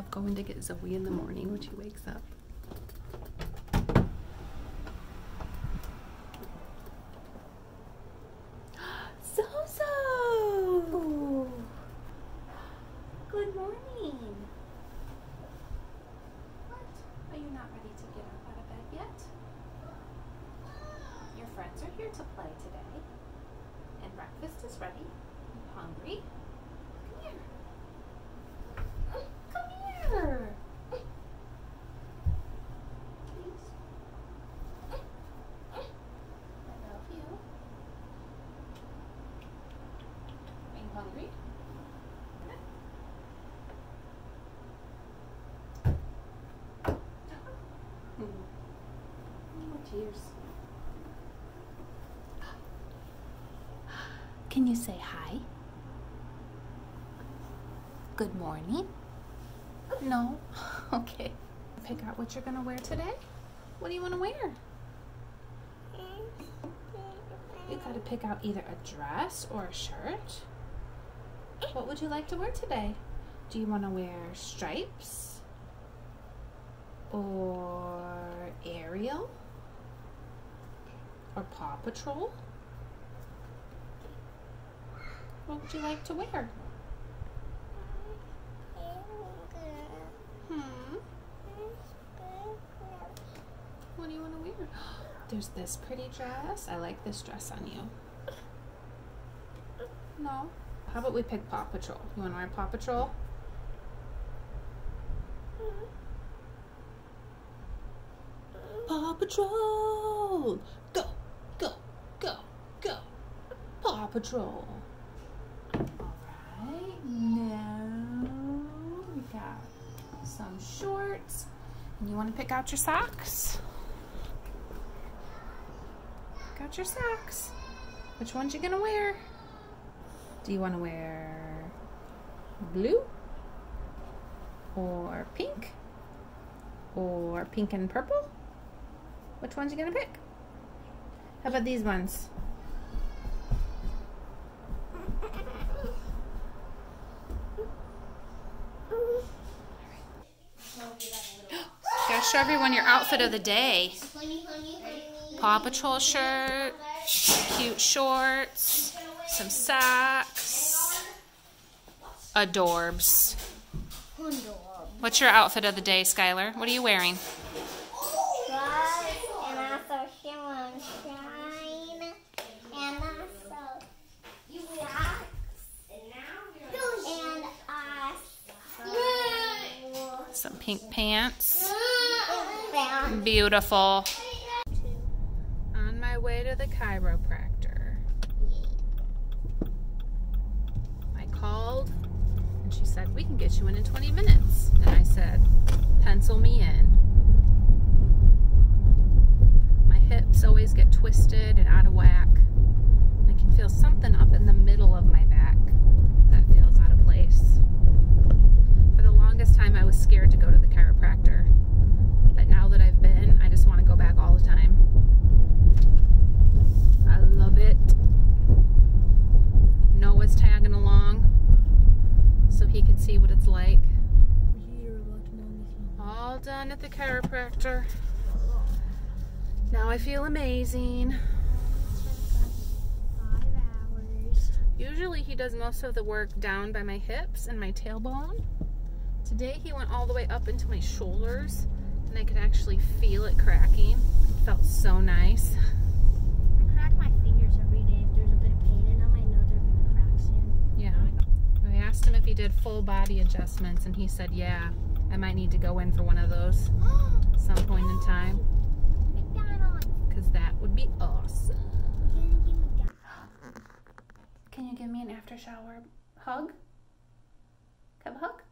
love going to get Zoe in the morning when she wakes up. Zozo! Good morning. What? Are you not ready to get up out of bed yet? Your friends are here to play today. And breakfast is ready. You hungry? Come here. Come here. Please. I love you. Are you hungry? Hmm. Oh, tears. Can you say hi? Good morning. No? Okay. Pick out what you're gonna wear today. What do you wanna wear? You gotta pick out either a dress or a shirt. What would you like to wear today? Do you wanna wear stripes? Or Ariel? Or Paw Patrol? What would you like to wear? Hmm. What do you want to wear? There's this pretty dress. I like this dress on you. No. How about we pick Paw Patrol? You want to wear Paw Patrol? Paw Patrol! Go, go, go, go! Paw Patrol! Alright, now we got some shorts. And you want to pick out your socks? Pick out your socks. Which ones you gonna wear? Do you want to wear blue? Or pink? Or pink and purple? Which ones you gonna pick? How about these ones? Show everyone your outfit of the day. Paw Patrol shirt, cute shorts, some socks, adorbs. What's your outfit of the day, Skylar? What are you wearing? Some pink pants. Beautiful. On my way to the chiropractor. I called and she said, We can get you in in 20 minutes. And I said, Pencil me in. My hips always get twisted and out of whack. I can feel something up in the middle of my back that feels out of place. For the longest time, I was scared to go to the chiropractor. But now that I've been, I just want to go back all the time. I love it. Noah's tagging along so he can see what it's like. All done at the chiropractor. Now I feel amazing. five hours. Usually he does most of the work down by my hips and my tailbone. Today he went all the way up into my shoulders and I could actually feel it cracking. It felt so nice. I crack my fingers every day. If there's a bit of pain in them, I know they're gonna crack soon. Yeah. I asked him if he did full body adjustments and he said, yeah, I might need to go in for one of those at some point in time McDonald's. because that would be awesome. Can you give me an after shower hug? Have a hug?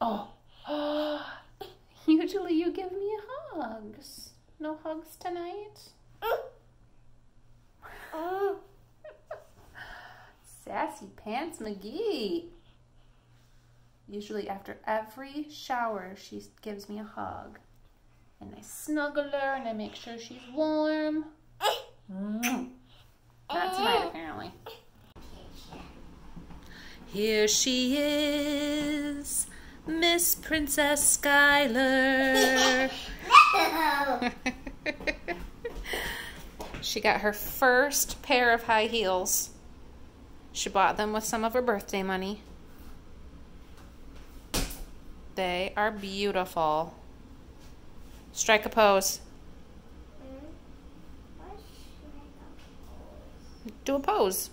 Oh. Usually you give me hugs. No hugs tonight? Sassy Pants McGee. Usually after every shower, she gives me a hug. And I snuggle her and I make sure she's warm. Not tonight, oh. apparently. Here she is, Miss Princess Skylar. she got her first pair of high heels. She bought them with some of her birthday money. They are beautiful. Strike a pose. Do a pose.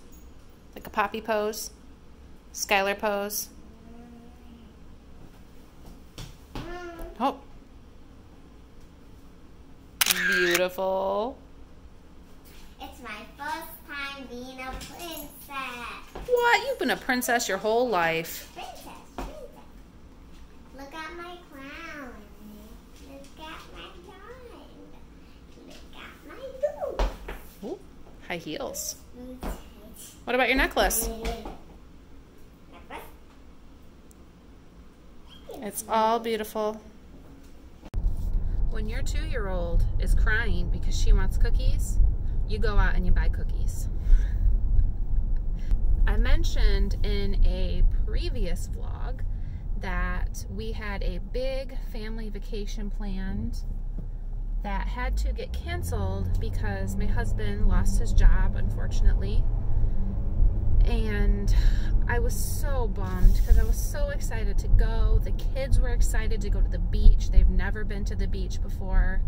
Like a poppy pose. Skylar pose. Oh. Beautiful. It's my first time being a princess. What? You've been a princess your whole life. Princess, princess. Look at my crown. Look at my diamond. Look at my boots. Ooh, high heels. What about your necklace? It's all beautiful. When your two year old is crying because she wants cookies, you go out and you buy cookies. I mentioned in a previous vlog that we had a big family vacation planned that had to get canceled because my husband lost his job, unfortunately. And I was so bummed because I was so excited to go. The kids were excited to go to the beach. They've never been to the beach before.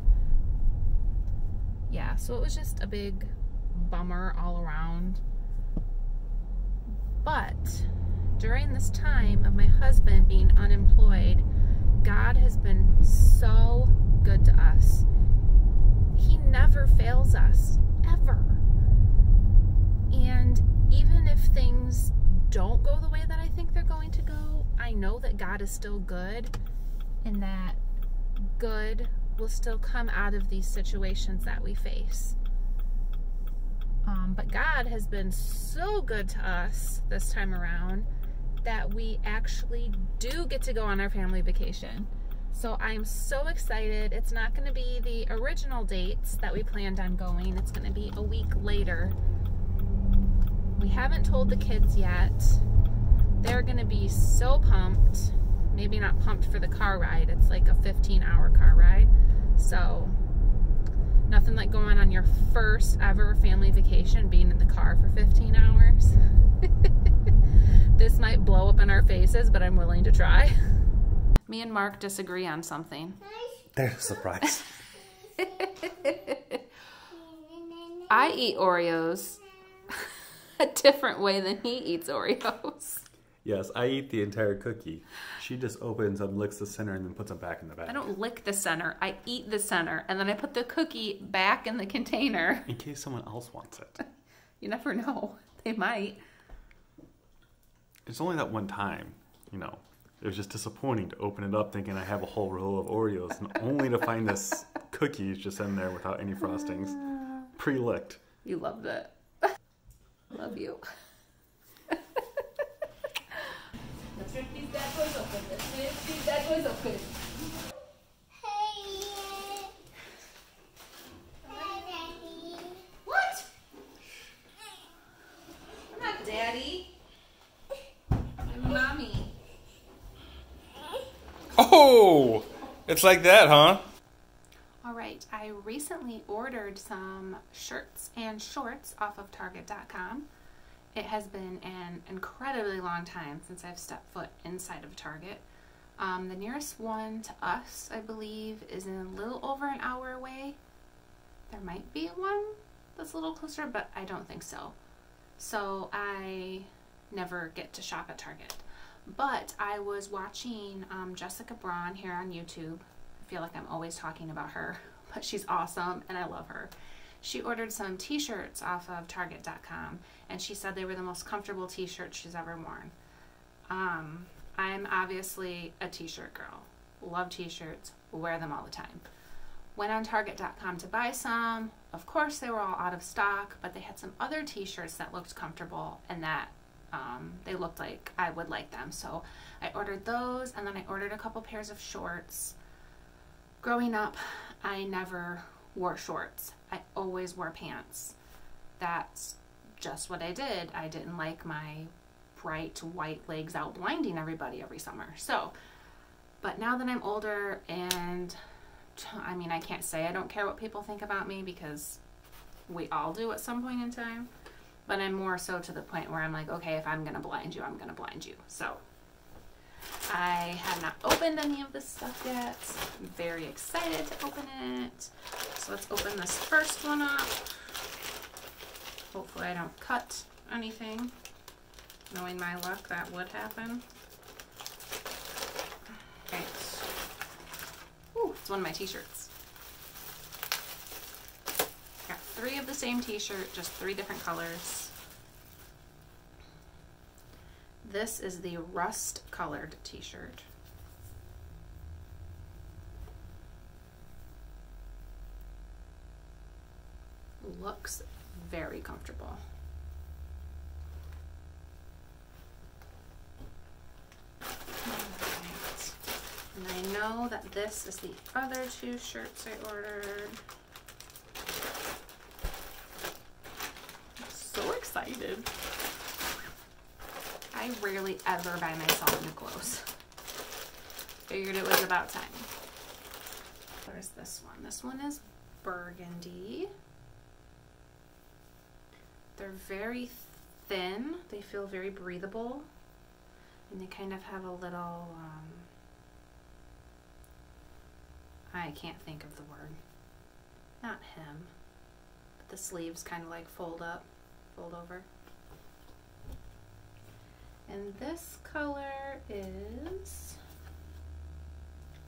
Yeah, so it was just a big bummer all around. But during this time of my husband being unemployed, God has been so good to us. He never fails us, ever. And even if things don't go the way that I think they're going to go, I know that God is still good and that good will still come out of these situations that we face. Um, but God has been so good to us this time around that we actually do get to go on our family vacation. So I'm so excited. It's not going to be the original dates that we planned on going, it's going to be a week later. We haven't told the kids yet. They're going to be so pumped. Maybe not pumped for the car ride, it's like a 15 hour car ride. So, nothing like going on your first ever family vacation being in the car for 15 hours. this might blow up in our faces, but I'm willing to try. Me and Mark disagree on something. There's a surprise. I eat Oreos a different way than he eats Oreos. yes, I eat the entire cookie. She just opens them, licks the center, and then puts them back in the bag. I don't lick the center, I eat the center, and then I put the cookie back in the container. In case someone else wants it. You never know. They might. It's only that one time, you know. It was just disappointing to open it up thinking I have a whole row of Oreos and only to find this cookies just in there without any frostings. Ah. Pre-licked. You loved it. Love you. Let's rip these bad boys open. Let's rip these bad boys open. Hey. Hi, Daddy. What? I'm not daddy. I'm mommy. Oh! It's like that, huh? All right, I recently ordered some shirts and shorts off of Target.com. It has been an incredibly long time since I've stepped foot inside of Target. Um, the nearest one to us, I believe, is in a little over an hour away. There might be one that's a little closer, but I don't think so. So I never get to shop at Target. But I was watching um, Jessica Braun here on YouTube. I feel like I'm always talking about her, but she's awesome and I love her. She ordered some t shirts off of Target.com and she said they were the most comfortable t shirts she's ever worn. Um, I'm obviously a t shirt girl. Love t shirts, wear them all the time. Went on Target.com to buy some. Of course, they were all out of stock, but they had some other t shirts that looked comfortable and that um, they looked like I would like them. So I ordered those and then I ordered a couple pairs of shorts. Growing up, I never wore shorts, I always wore pants. That's just what I did. I didn't like my bright white legs out blinding everybody every summer. So, but now that I'm older and I mean, I can't say I don't care what people think about me because we all do at some point in time. But I'm more so to the point where I'm like, okay, if I'm going to blind you, I'm going to blind you. So I have not opened any of this stuff yet. I'm very excited to open it. So let's open this first one up. Hopefully I don't cut anything. Knowing my luck, that would happen. It's one of my t-shirts. Got three of the same t-shirt, just three different colors. This is the rust colored t-shirt. Looks very comfortable. Alright. And I know that this is the other two shirts I ordered. I'm so excited. I rarely ever buy myself new clothes. Figured it was about time. Where's this one? This one is burgundy. They're very thin. They feel very breathable. And they kind of have a little, um, I can't think of the word. Not hem. But the sleeves kind of like fold up, fold over. And this color is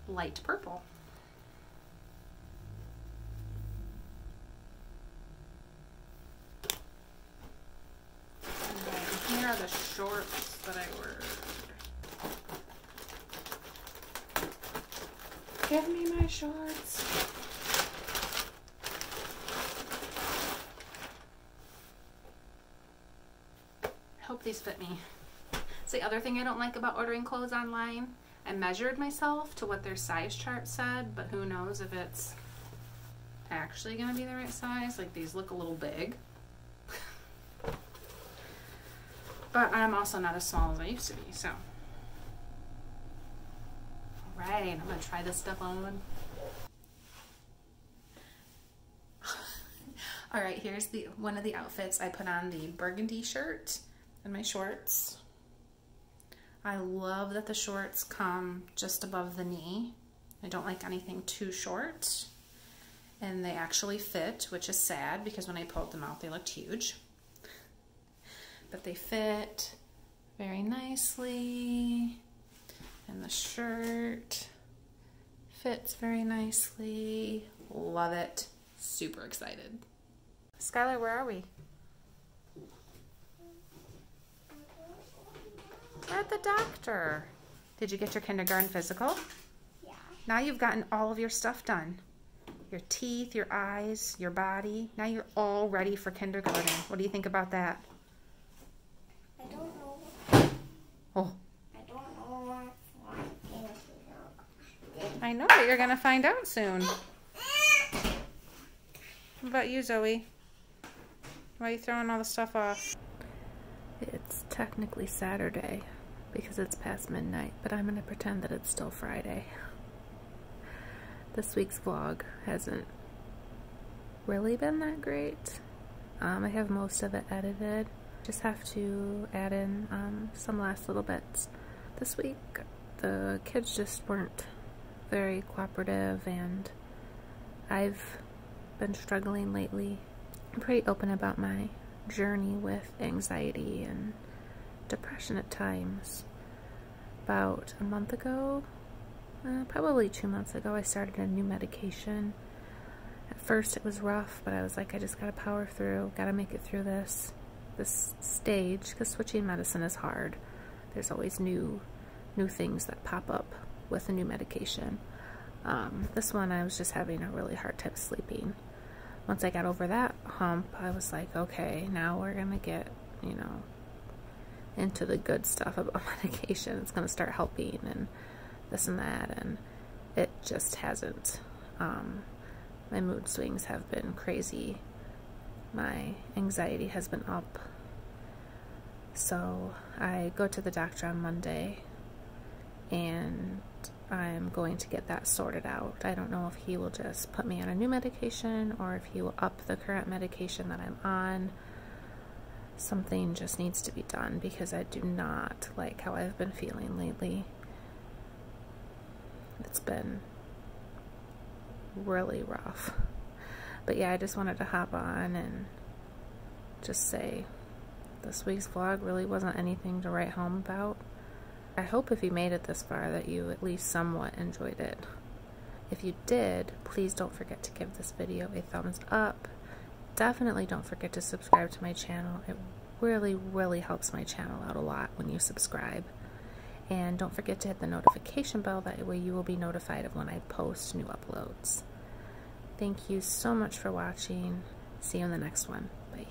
light purple. And here are the shorts that I ordered. Give me my shorts. Hope these fit me. It's the other thing I don't like about ordering clothes online. I measured myself to what their size chart said, but who knows if it's actually going to be the right size. Like these look a little big. but I'm also not as small as I used to be, so. Alright, I'm going to try this stuff on. Alright, here's the one of the outfits. I put on the burgundy shirt and my shorts. I love that the shorts come just above the knee. I don't like anything too short. And they actually fit, which is sad because when I pulled them out, they looked huge. But they fit very nicely. And the shirt fits very nicely. Love it. Super excited. Skylar, where are we? We're at the doctor. Did you get your kindergarten physical? Yeah. Now you've gotten all of your stuff done. Your teeth, your eyes, your body. Now you're all ready for kindergarten. What do you think about that? I don't know. Oh, I don't know what's like in here. I know, but you're going to find out soon. What about you, Zoe? Why are you throwing all the stuff off? It's technically Saturday because it's past midnight, but I'm going to pretend that it's still Friday. This week's vlog hasn't really been that great. Um, I have most of it edited. Just have to add in um, some last little bits. This week, the kids just weren't very cooperative, and I've been struggling lately. I'm pretty open about my journey with anxiety and depression at times. About a month ago, uh, probably two months ago, I started a new medication. At first, it was rough, but I was like, I just gotta power through, gotta make it through this this stage because switching medicine is hard. There's always new new things that pop up with a new medication. Um, this one, I was just having a really hard time sleeping. Once I got over that hump, I was like, okay, now we're gonna get, you know, into the good stuff about medication. It's gonna start helping and this and that, and it just hasn't. Um, my mood swings have been crazy. My anxiety has been up So I go to the doctor on Monday and I'm going to get that sorted out. I don't know if he will just put me on a new medication or if he will up the current medication that I'm on. Something just needs to be done because I do not like how I've been feeling lately. It's been really rough. But yeah, I just wanted to hop on and just say this week's vlog really wasn't anything to write home about. I hope if you made it this far that you at least somewhat enjoyed it. If you did, please don't forget to give this video a thumbs up. Definitely don't forget to subscribe to my channel. It really, really helps my channel out a lot when you subscribe. And don't forget to hit the notification bell, that way you will be notified of when I post new uploads. Thank you so much for watching. See you in the next one. Bye.